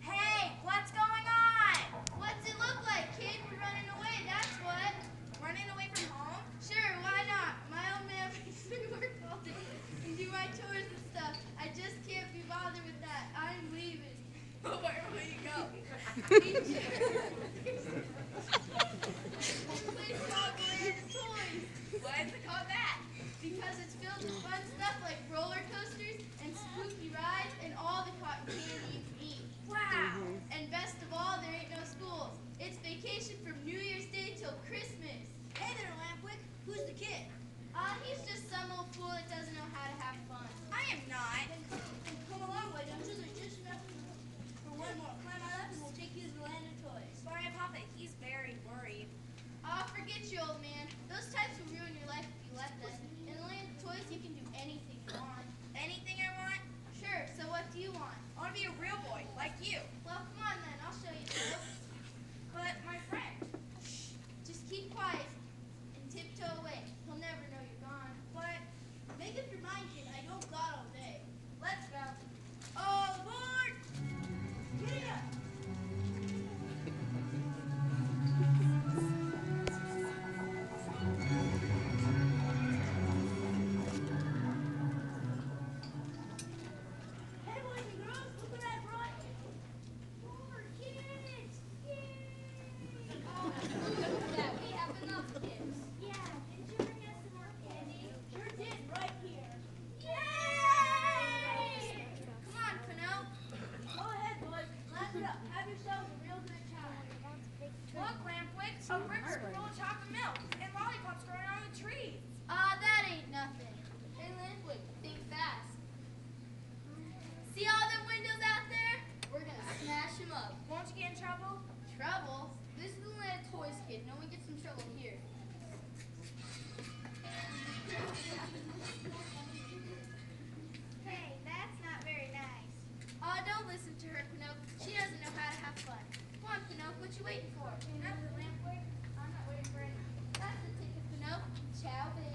Hey, what's going on? What's it look like, kid? We're running away, that's what. Running away from home? Sure, why not? My old man makes me work all day and do my chores and stuff. I just can't be bothered with that. I'm leaving. Where you? Place called Land Toys. Why is it called that? Because it's filled with fun stuff like roller coasters and spooky rides and all the cotton candy you can eat. Wow! And best of all, there ain't no schools. It's vacation from New Year's Day till Christmas. Hey there, Lampwick. Who's the kid? Uh, he's just some old fool that doesn't know how to have fun. I am not. Then, come along, why don't you? There's just enough for one more. Climb on up and we'll take you to the land of toys. Sorry, Papa. He's very worried. Aw, forget you, old man. Have yourselves a real good time. Look, Lampwick, a river full of chocolate milk and lollipops growing on the trees. Ah, that ain't nothing. Hey, Lampwick, think fast. See all them windows out there? We're gonna smash them up. Won't you get in trouble? Trouble? This is the land of toys, kid. No one gets in trouble here. Hey, that's not very nice. Oh, don't listen to her, Pinocchio. Fun. Come on. What you waiting for? The lamp. I'm not waiting for anything. That's the ticket, Pinocchio. Ciao, baby.